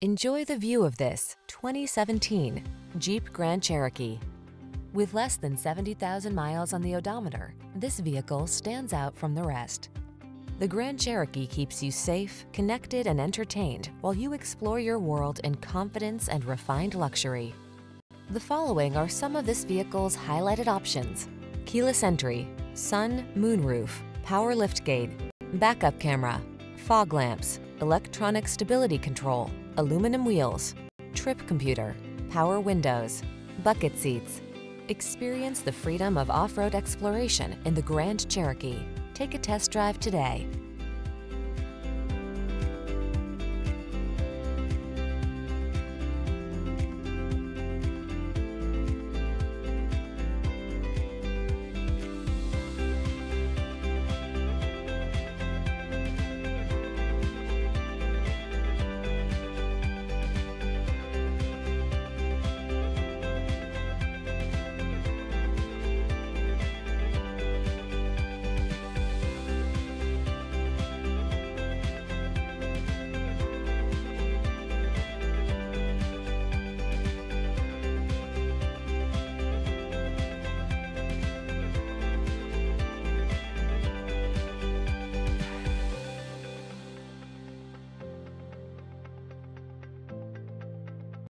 Enjoy the view of this 2017 Jeep Grand Cherokee. With less than 70,000 miles on the odometer, this vehicle stands out from the rest. The Grand Cherokee keeps you safe, connected, and entertained while you explore your world in confidence and refined luxury. The following are some of this vehicle's highlighted options. Keyless entry, sun, moonroof, power liftgate, backup camera, fog lamps, electronic stability control, aluminum wheels, trip computer, power windows, bucket seats. Experience the freedom of off-road exploration in the Grand Cherokee. Take a test drive today.